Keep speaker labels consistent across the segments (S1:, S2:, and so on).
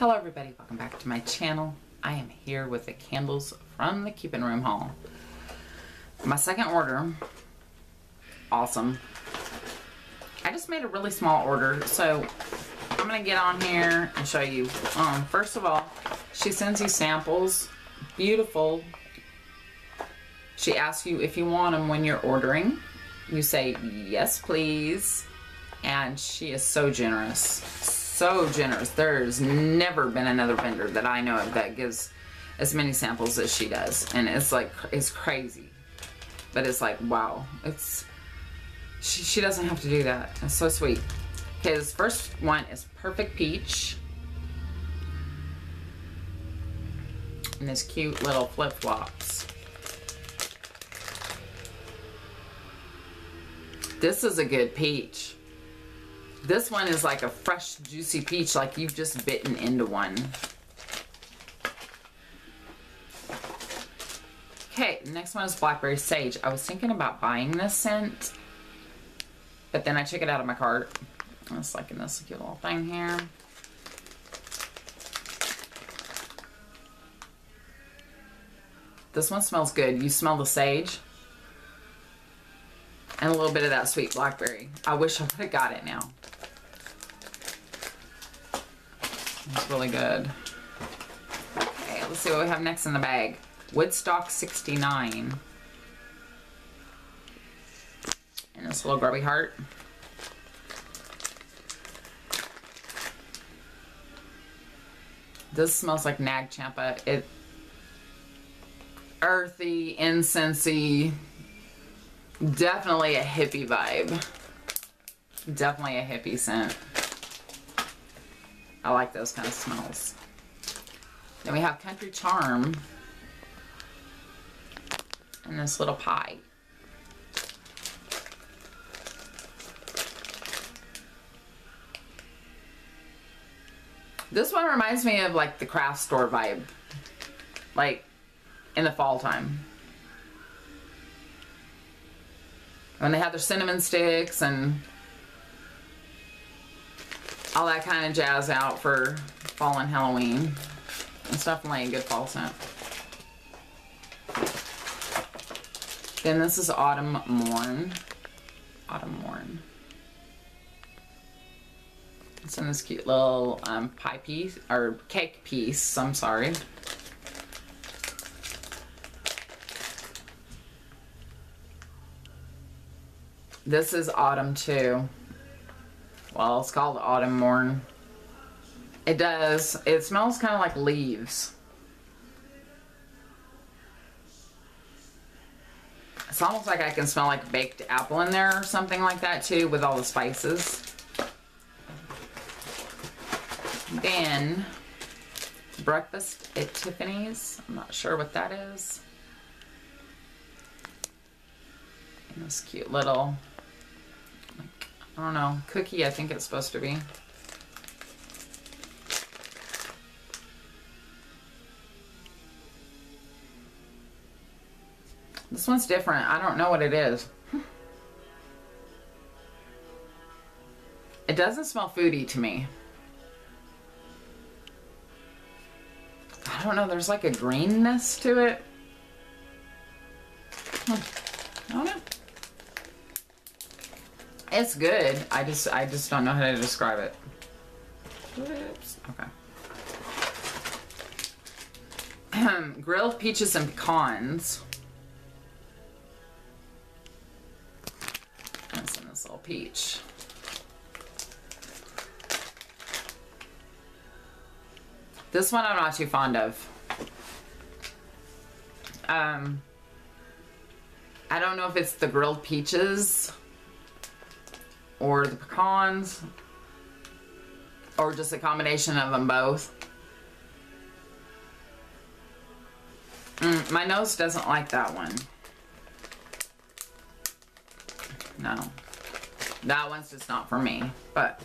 S1: Hello everybody, welcome back to my channel. I am here with the candles from the Keeping Room haul. My second order, awesome. I just made a really small order, so I'm gonna get on here and show you. Um, first of all, she sends you samples, beautiful. She asks you if you want them when you're ordering. You say, yes please. And she is so generous, so generous. There's never been another vendor that I know of that gives as many samples as she does. And it's like, it's crazy. But it's like, wow. It's, she, she doesn't have to do that. It's so sweet. Okay, this first one is Perfect Peach. And this cute little flip-flops. This is a good peach. This one is like a fresh, juicy peach, like you've just bitten into one. Okay, next one is Blackberry Sage. I was thinking about buying this scent, but then I took it out of my cart. I was liking this cute little thing here. This one smells good. You smell the sage and a little bit of that sweet blackberry. I wish I would have got it now. It's really good. Okay, let's see what we have next in the bag. Woodstock 69. And this little grubby heart. This smells like Nag Champa. It earthy, incensey, definitely a hippie vibe. Definitely a hippie scent. I like those kind of smells. Then we have Country Charm and this little pie. This one reminds me of like the craft store vibe. Like in the fall time. When they have their cinnamon sticks and all that kind of jazz out for fall and Halloween. It's definitely a good fall scent. Then this is Autumn Morn. Autumn Morn. It's in this cute little um, pie piece, or cake piece, I'm sorry. This is Autumn too. Well, it's called Autumn Morn. It does. It smells kind of like leaves. It's almost like I can smell like baked apple in there or something like that too with all the spices. Then, breakfast at Tiffany's. I'm not sure what that is. And this cute little I don't know, cookie I think it's supposed to be. This one's different. I don't know what it is. It doesn't smell foody to me. I don't know, there's like a greenness to it. It's good. I just I just don't know how to describe it. Oops. Okay. grilled peaches and pecans. That's in this little peach. This one I'm not too fond of. Um, I don't know if it's the grilled peaches or the pecans or just a combination of them both. Mm, my nose doesn't like that one. No. That one's just not for me. But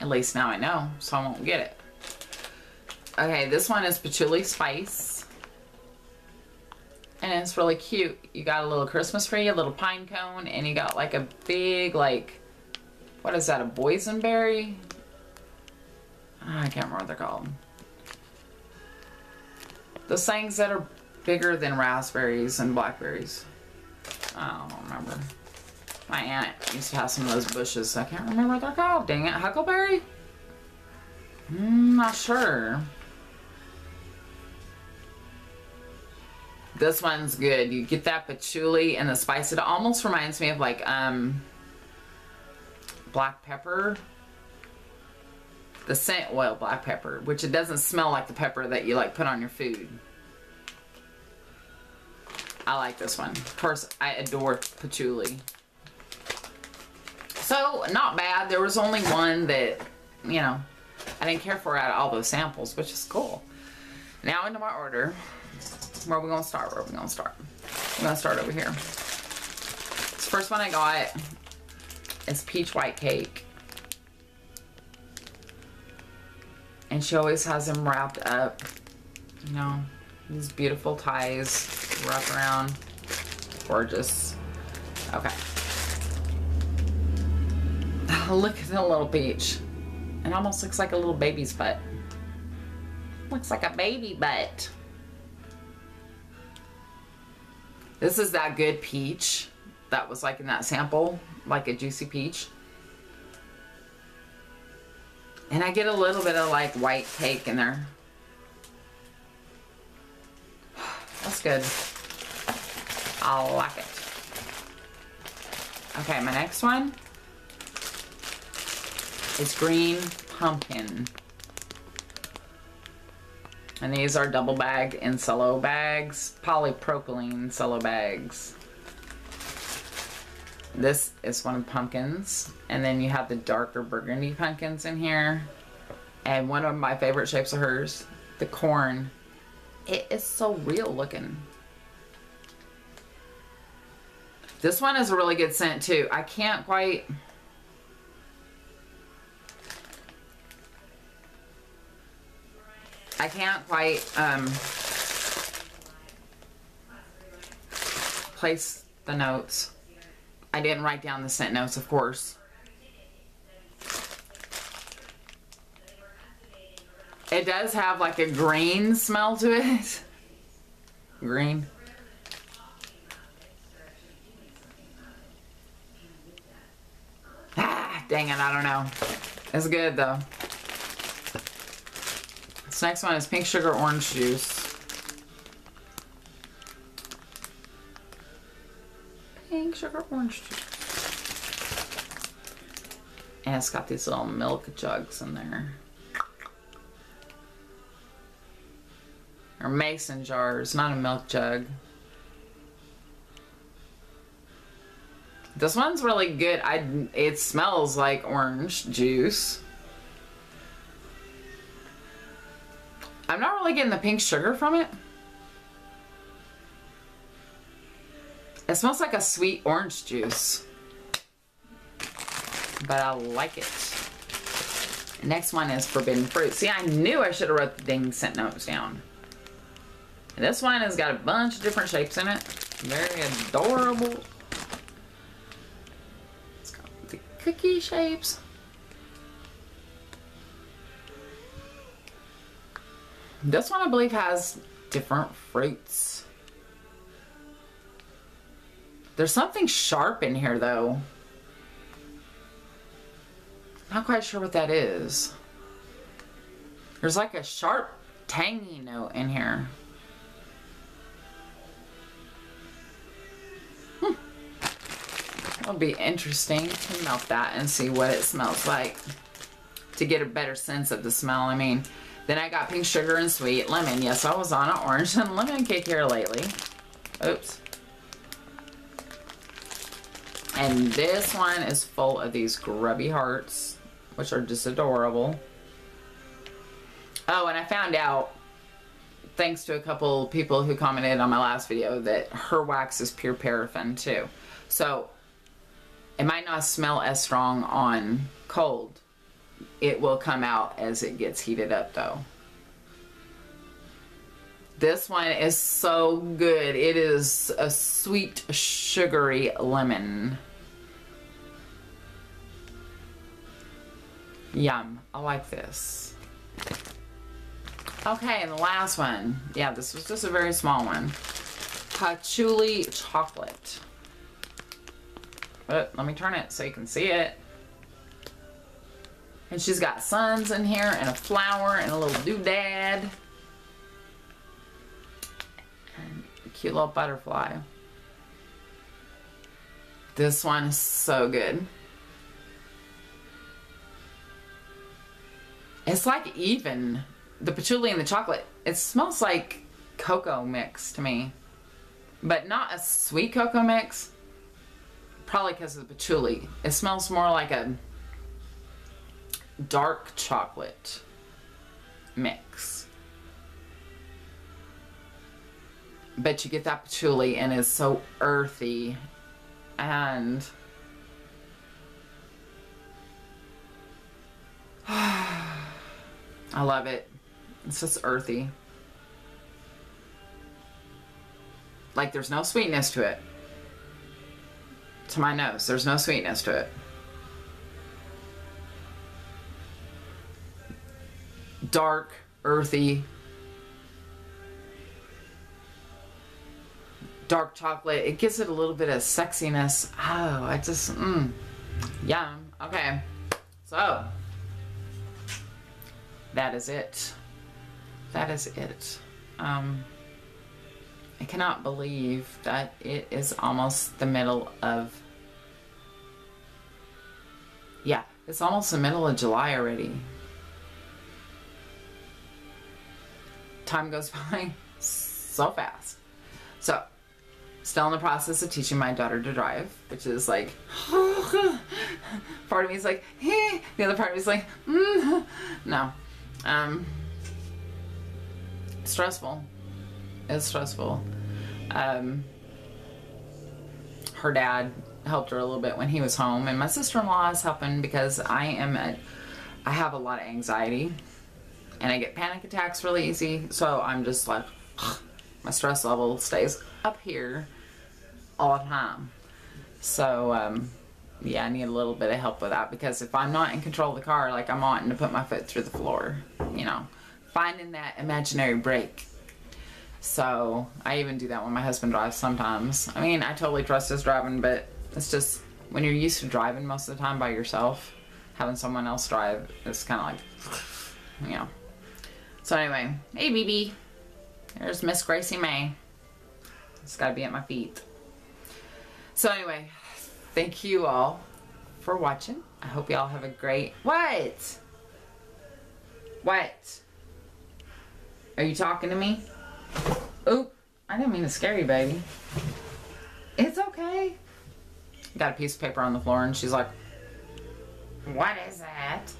S1: at least now I know, so I won't get it. Okay, this one is patchouli spice and it's really cute. You got a little Christmas tree, a little pine cone, and you got like a big like, what is that, a boysenberry? I can't remember what they're called. Those things that are bigger than raspberries and blackberries. I don't remember. My aunt used to have some of those bushes. I can't remember what they're called. Dang it. Huckleberry? Mm, not sure. This one's good. You get that patchouli and the spice. It almost reminds me of like um, black pepper. The scent oil black pepper, which it doesn't smell like the pepper that you like put on your food. I like this one. Of course, I adore patchouli. So, not bad. There was only one that, you know, I didn't care for out of all those samples, which is cool. Now into my order. Where we to start? Where we to start? I'm to start over here. This first one I got is Peach White Cake. And she always has them wrapped up, you know, these beautiful ties wrap around. Gorgeous. Okay. Look at the little peach. It almost looks like a little baby's butt. Looks like a baby butt. This is that good peach that was like in that sample, like a juicy peach. And I get a little bit of like white cake in there. That's good. I like it. Okay, my next one is green pumpkin. And these are double bagged in cello bags, polypropylene cello bags. This is one of the pumpkins. And then you have the darker burgundy pumpkins in here. And one of my favorite shapes of hers, the corn. It is so real looking. This one is a really good scent too. I can't quite... I can't quite um, place the notes. I didn't write down the scent notes, of course. It does have like a green smell to it. Green. Ah, dang it, I don't know. It's good though. This next one is pink sugar orange juice. Pink sugar orange juice. And it's got these little milk jugs in there. Or mason jars, not a milk jug. This one's really good. I it smells like orange juice. Really getting the pink sugar from it. It smells like a sweet orange juice. But I like it. Next one is forbidden fruit. See, I knew I should have wrote the dang scent notes down. And this one has got a bunch of different shapes in it. Very adorable. It's got the cookie shapes. This one I believe has different fruits. There's something sharp in here though. Not quite sure what that is. There's like a sharp tangy note in here. Hmm. It'll be interesting to melt that and see what it smells like to get a better sense of the smell. I mean, then I got pink sugar and sweet lemon. Yes, I was on an orange and lemon cake here lately. Oops. And this one is full of these grubby hearts, which are just adorable. Oh, and I found out, thanks to a couple people who commented on my last video, that her wax is pure paraffin too. So, it might not smell as strong on cold, it will come out as it gets heated up though. This one is so good. It is a sweet, sugary lemon. Yum. I like this. Okay, and the last one. Yeah, this was just a very small one. Patchouli chocolate. But let me turn it so you can see it. And she's got suns in here and a flower and a little doodad. And a cute little butterfly. This one is so good. It's like even the patchouli and the chocolate. It smells like cocoa mix to me, but not a sweet cocoa mix. Probably because of the patchouli. It smells more like a dark chocolate mix. But you get that patchouli and it's so earthy and I love it. It's just earthy. Like there's no sweetness to it. To my nose, there's no sweetness to it. Dark, earthy, dark chocolate. It gives it a little bit of sexiness. Oh, I just, mmm, yum. Okay, so that is it. That is it. Um, I cannot believe that it is almost the middle of, yeah, it's almost the middle of July already. Time goes by so fast. So, still in the process of teaching my daughter to drive, which is like, part of me is like, hey. the other part of me is like, mm. no. Um, stressful. It's stressful. Um, her dad helped her a little bit when he was home, and my sister-in-law is helping because I am at, I have a lot of anxiety, and I get panic attacks really easy. So I'm just like, my stress level stays up here all the time. So um, yeah, I need a little bit of help with that because if I'm not in control of the car, like I'm wanting to put my foot through the floor, you know, finding that imaginary brake. So I even do that when my husband drives sometimes. I mean, I totally trust his driving, but it's just when you're used to driving most of the time by yourself, having someone else drive is kind of like, you know. So anyway, hey BB, there's Miss Gracie May. It's got to be at my feet. So anyway, thank you all for watching. I hope y'all have a great... What? What? Are you talking to me? Oop. I didn't mean to scare you, baby. It's okay. Got a piece of paper on the floor and she's like, What is that?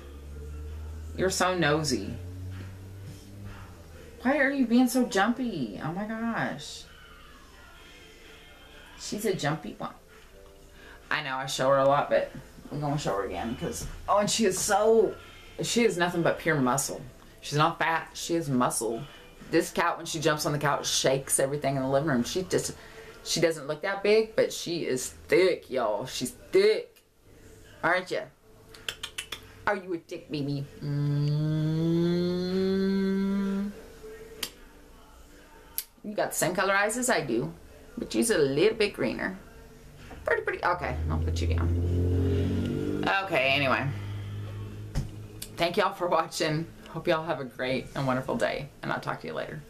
S1: You're so nosy. Why are you being so jumpy? Oh my gosh. She's a jumpy one. I know I show her a lot, but I'm gonna show her again because oh, and she is so she is nothing but pure muscle. She's not fat. She is muscle. This cat, when she jumps on the couch, shakes everything in the living room. She just she doesn't look that big, but she is thick, y'all. She's thick, aren't you? Are you a dick, baby? Mm. You got the same color eyes as I do, but she's a little bit greener. Pretty, pretty. Okay, I'll put you down. Okay, anyway. Thank y'all for watching. Hope y'all have a great and wonderful day, and I'll talk to you later.